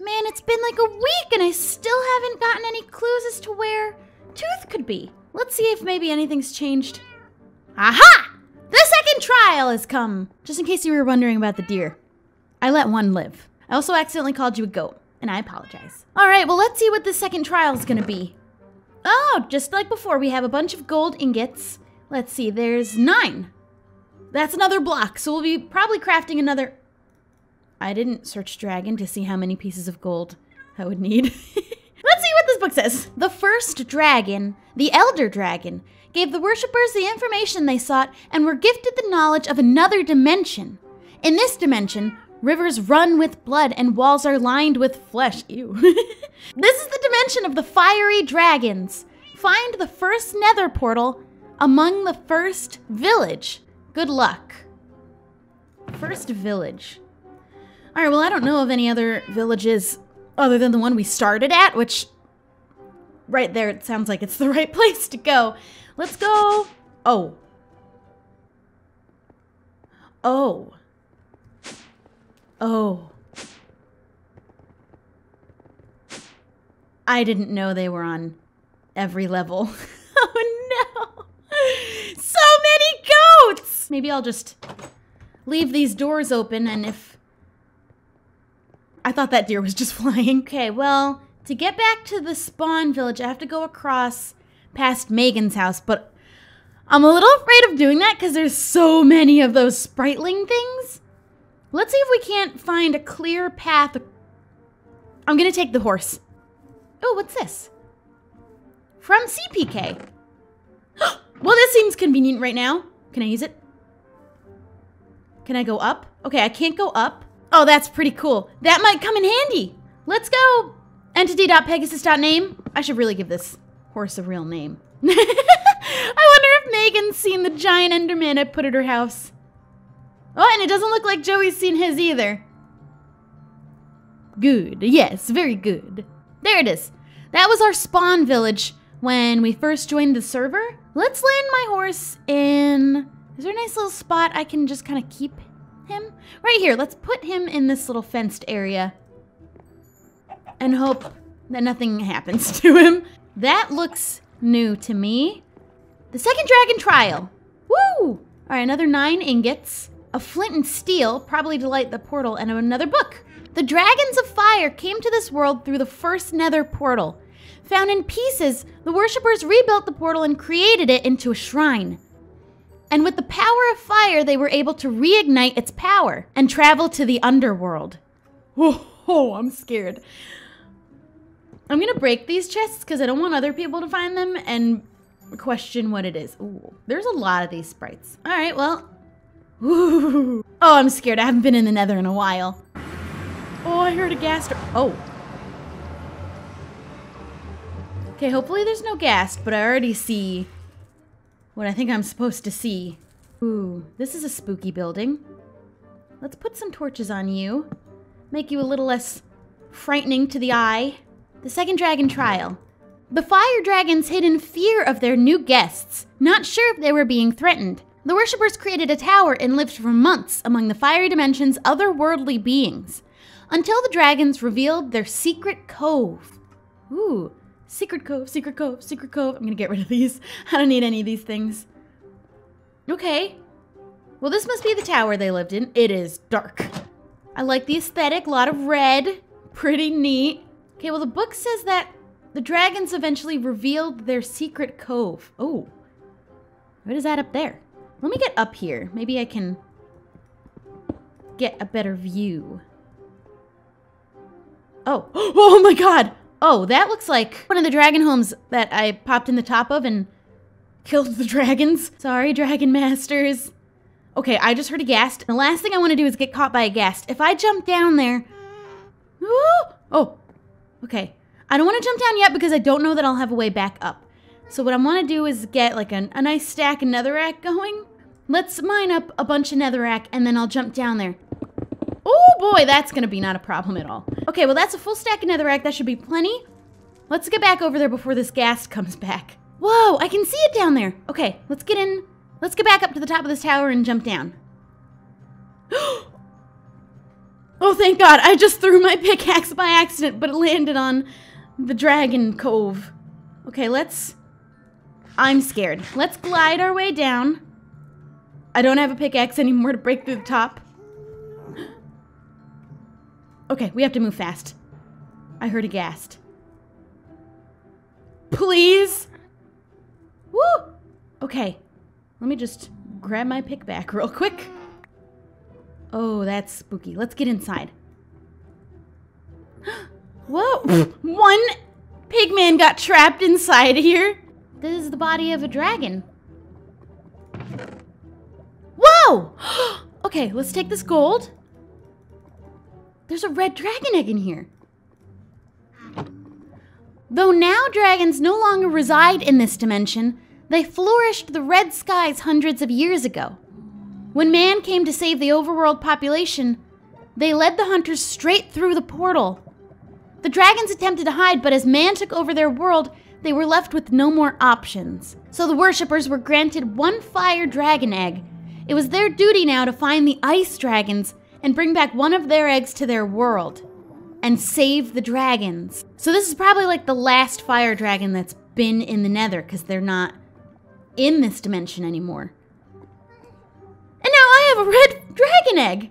Man, it's been like a week and I still haven't gotten any clues as to where Tooth could be. Let's see if maybe anything's changed. Aha! The second trial has come! Just in case you were wondering about the deer. I let one live. I also accidentally called you a goat, and I apologize. Alright, well, let's see what the second trial is gonna be. Oh, just like before, we have a bunch of gold ingots. Let's see, there's nine. That's another block, so we'll be probably crafting another. I didn't search dragon to see how many pieces of gold I would need. Let's see what this book says. The first dragon, the elder dragon, gave the worshippers the information they sought and were gifted the knowledge of another dimension. In this dimension, rivers run with blood and walls are lined with flesh. Ew. this is the dimension of the fiery dragons. Find the first nether portal among the first village. Good luck. First village. All right, well, I don't know of any other villages other than the one we started at, which right there, it sounds like it's the right place to go. Let's go. Oh. Oh. Oh. I didn't know they were on every level. oh no. So many goats! Maybe I'll just leave these doors open and if. I thought that deer was just flying. Okay, well, to get back to the spawn village, I have to go across past Megan's house, but I'm a little afraid of doing that because there's so many of those spriteling things. Let's see if we can't find a clear path. I'm gonna take the horse. Oh, what's this? From CPK. well, this seems convenient right now. Can I use it? Can I go up? Okay, I can't go up. Oh, that's pretty cool. That might come in handy. Let's go. Entity.pegasus.name. I should really give this horse a real name. I wonder if Megan's seen the giant Enderman I put at her house. Oh, and it doesn't look like Joey's seen his either. Good. Yes, very good. There it is. That was our spawn village when we first joined the server. Let's land my horse in... Is there a nice little spot I can just kind of keep him? Right here. Let's put him in this little fenced area. And hope that nothing happens to him. That looks new to me. The second dragon trial. Woo! All right, another nine ingots a flint and steel, probably to light the portal, and another book. The dragons of fire came to this world through the first nether portal. Found in pieces, the worshippers rebuilt the portal and created it into a shrine. And with the power of fire, they were able to reignite its power and travel to the underworld. Oh, I'm scared. I'm gonna break these chests because I don't want other people to find them and question what it is. Ooh, there's a lot of these sprites. All right, well, Ooh. Oh, I'm scared. I haven't been in the nether in a while. Oh, I heard a ghast. Oh. Okay, hopefully there's no ghast, but I already see what I think I'm supposed to see. Ooh, this is a spooky building. Let's put some torches on you. Make you a little less frightening to the eye. The second dragon trial. The fire dragons hid in fear of their new guests, not sure if they were being threatened. The worshippers created a tower and lived for months among the fiery dimension's otherworldly beings, until the dragons revealed their secret cove. Ooh, secret cove, secret cove, secret cove. I'm gonna get rid of these. I don't need any of these things. Okay. Well, this must be the tower they lived in. It is dark. I like the aesthetic, a lot of red. Pretty neat. Okay, well, the book says that the dragons eventually revealed their secret cove. Oh, what is that up there? Let me get up here. Maybe I can get a better view. Oh, oh my god! Oh, that looks like one of the dragon homes that I popped in the top of and killed the dragons. Sorry, dragon masters. Okay, I just heard a ghast. The last thing I want to do is get caught by a ghast. If I jump down there... Oh, okay. I don't want to jump down yet because I don't know that I'll have a way back up. So what I want to do is get like a, a nice stack of netherrack going. Let's mine up a bunch of netherrack and then I'll jump down there. Oh boy, that's gonna be not a problem at all. Okay, well that's a full stack of netherrack. That should be plenty. Let's get back over there before this ghast comes back. Whoa, I can see it down there. Okay, let's get in. Let's get back up to the top of this tower and jump down. Oh, thank God. I just threw my pickaxe by accident, but it landed on the dragon cove. Okay, let's... I'm scared. Let's glide our way down. I don't have a pickaxe anymore to break through the top. Okay, we have to move fast. I heard a ghast. Please? Woo! Okay, let me just grab my pick back real quick. Oh, that's spooky. Let's get inside. Whoa! One pigman got trapped inside here. This is the body of a dragon. Whoa! okay, let's take this gold. There's a red dragon egg in here. Though now dragons no longer reside in this dimension, they flourished the red skies hundreds of years ago. When man came to save the overworld population, they led the hunters straight through the portal. The dragons attempted to hide, but as man took over their world, they were left with no more options. So the worshippers were granted one fire dragon egg. It was their duty now to find the ice dragons and bring back one of their eggs to their world and save the dragons. So this is probably like the last fire dragon that's been in the nether because they're not in this dimension anymore. And now I have a red dragon egg.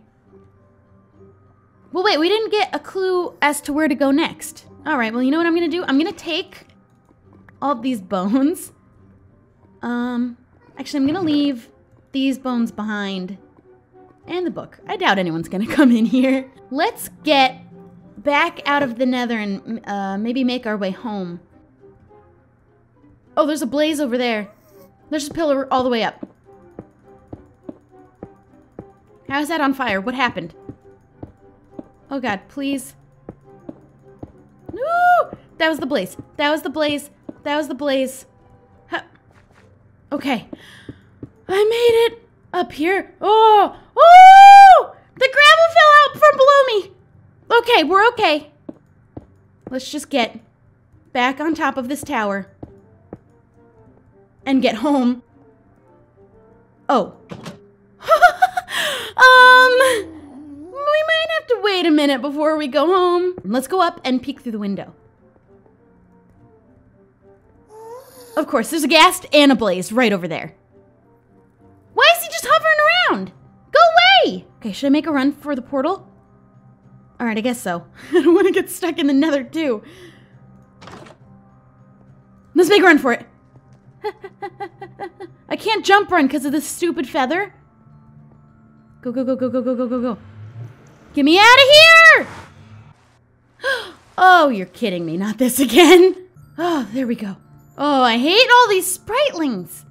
Well, wait, we didn't get a clue as to where to go next. All right, well, you know what I'm to do? I'm to take all these bones. Um, actually, I'm to leave these bones behind and the book. I doubt anyone's to come in here. Let's get back out of the nether and uh, maybe make our way home. Oh, there's a blaze over there. There's a pillar all the way up. How is that on fire? What happened? Oh god, please. No! That was the blaze. That was the blaze. That was the blaze. Okay. I made it up here. Oh! The gravel fell out from below me. Okay, we're okay. Let's just get back on top of this tower and get home. Oh. um, we might have to wait a minute before we go home. Let's go up and peek through the window. Of course, there's a ghast and a blaze right over there. Okay, should I make a run for the portal? All right, I guess so. I don't want to get stuck in the nether too. Let's make a run for it. I can't jump run because of this stupid feather. Go, go, go, go, go, go, go, go, go. Get me out of here! Oh, you're kidding me. Not this again. Oh, there we go. Oh, I hate all these spritlings.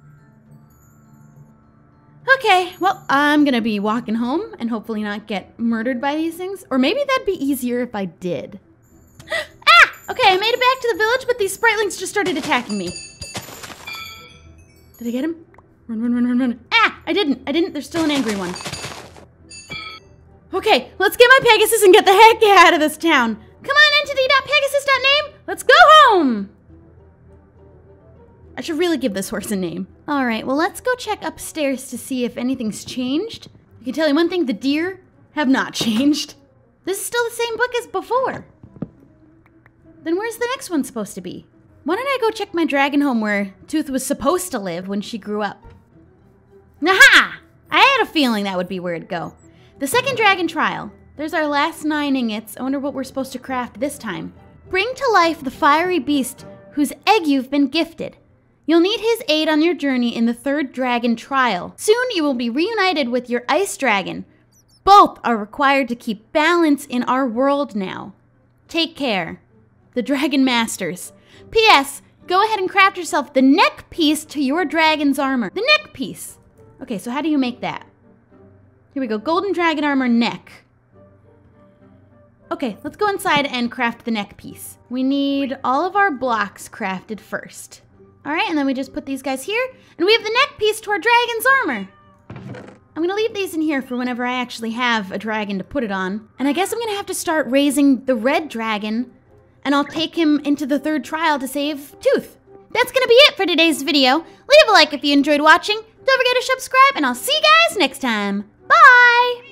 Okay, well, I'm gonna be walking home and hopefully not get murdered by these things. Or maybe that'd be easier if I did. ah! Okay, I made it back to the village, but these spritelings just started attacking me. Did I get him? Run, run, run, run, run. Ah! I didn't. I didn't. There's still an angry one. Okay, let's get my Pegasus and get the heck out of this town. Come on, entity.pegasus.name. Let's go home. Should really give this horse a name. All right, well, let's go check upstairs to see if anything's changed. I can tell you one thing, the deer have not changed. This is still the same book as before. Then where's the next one supposed to be? Why don't I go check my dragon home where Tooth was supposed to live when she grew up? Aha! I had a feeling that would be where it'd go. The second dragon trial. There's our last nine ingots. I wonder what we're supposed to craft this time. Bring to life the fiery beast whose egg you've been gifted. You'll need his aid on your journey in the third dragon trial. Soon you will be reunited with your ice dragon. Both are required to keep balance in our world now. Take care. The Dragon Masters. P.S. Go ahead and craft yourself the neck piece to your dragon's armor. The neck piece. Okay, so how do you make that? Here we go. Golden dragon armor neck. Okay, let's go inside and craft the neck piece. We need all of our blocks crafted first. All right, and then we just put these guys here, and we have the neck piece to our dragon's armor. I'm gonna leave these in here for whenever I actually have a dragon to put it on. And I guess I'm gonna have to start raising the red dragon and I'll take him into the third trial to save Tooth. That's gonna be it for today's video. Leave a like if you enjoyed watching. Don't forget to subscribe, and I'll see you guys next time. Bye!